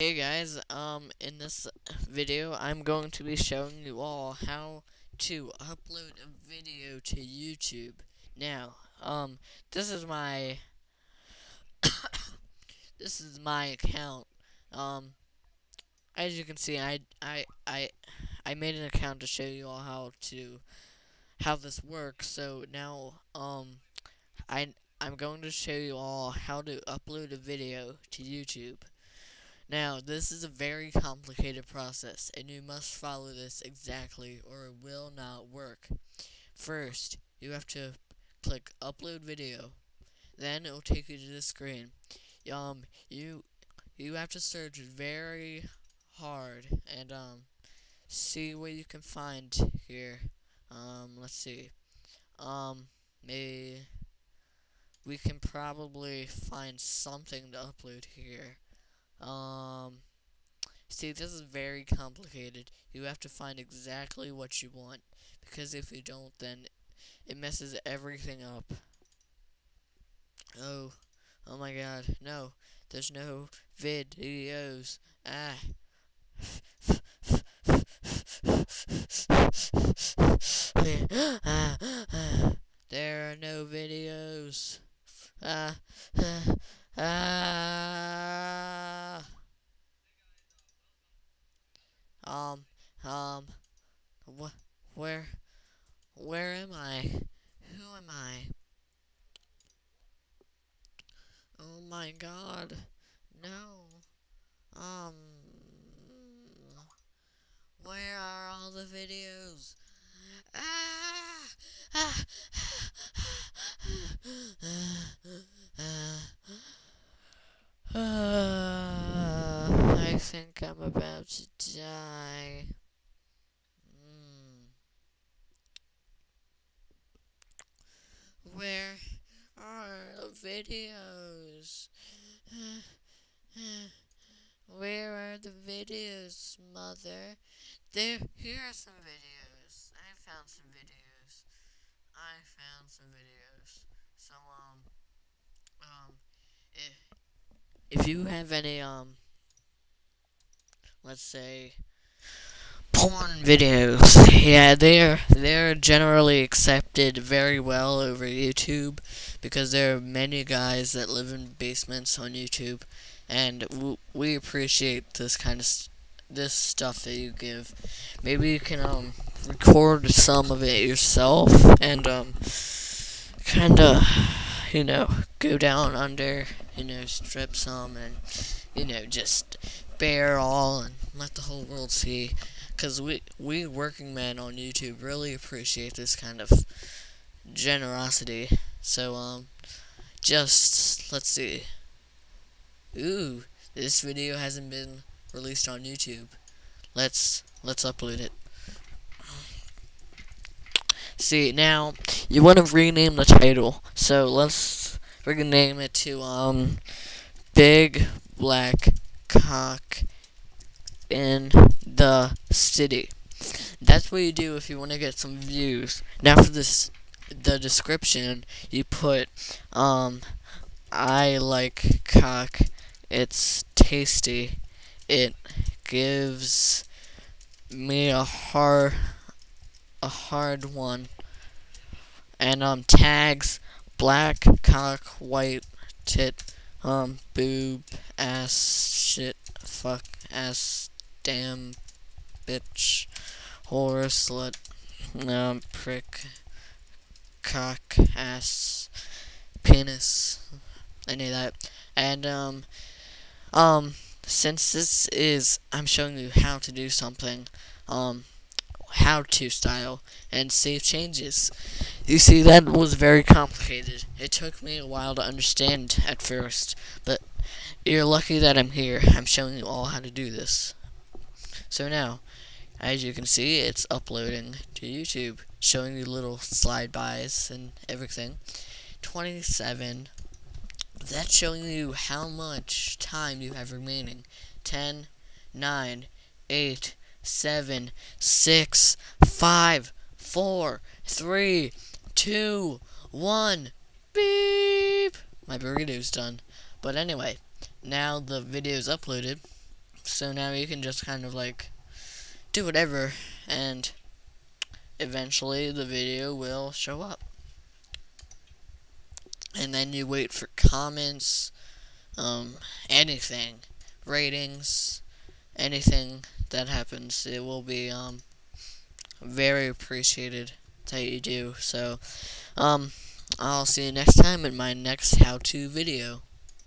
Hey guys, um, in this video, I'm going to be showing you all how to upload a video to YouTube. Now, um, this is my, this is my account. Um, as you can see, I, I, I, I made an account to show you all how to, how this works. So now, um, I, I'm going to show you all how to upload a video to YouTube. Now, this is a very complicated process, and you must follow this exactly or it will not work. First, you have to click upload video. Then it will take you to the screen. Um, you you have to search very hard and um see what you can find here. Um, let's see. Um, maybe we can probably find something to upload here. Um, see, this is very complicated. You have to find exactly what you want, because if you don't, then it messes everything up. Oh, oh my god, no, there's no videos. Ah. there are no videos. Ah, ah, ah. Um, um, wh where, where am I? Who am I? Oh my god, no. Um, where are all the videos? Ah! ah! I think I'm about to die. Mm. Where are the videos? Where are the videos, mother? There, here are some videos. I found some videos. I found some videos. So, um, um, if, if you have any, um, let's say, porn videos, yeah, they're, they're generally accepted very well over YouTube because there are many guys that live in basements on YouTube and we appreciate this kind of st this stuff that you give. Maybe you can um record some of it yourself and um kind of you know go down under you know strip some and you know just bare all and let the whole world see because we we working men on YouTube really appreciate this kind of generosity so um just let's see Ooh, this video hasn't been released on YouTube. Let's let's upload it. See, now you want to rename the title. So let's rename it to um Big Black Cock in the City. That's what you do if you want to get some views. Now for this the description, you put um I like cock it's tasty. It gives me a hard a hard one. And um tags black cock white tit um boob ass shit fuck ass damn bitch whore slut um prick cock ass penis any of that and um um, since this is, I'm showing you how to do something, um, how to style, and save changes. You see, that was very complicated. It took me a while to understand at first, but you're lucky that I'm here. I'm showing you all how to do this. So now, as you can see, it's uploading to YouTube, showing you little slide bys and everything. 27 that's showing you how much time you have remaining. 10, 9, 8, 7, 6, 5, 4, 3, 2, 1. Beep! My burrito's done. But anyway, now the video's uploaded. so now you can just kind of like do whatever and eventually the video will show up. And then you wait for comments um, anything ratings anything that happens it will be um, very appreciated that you do. So um, I'll see you next time in my next how-to video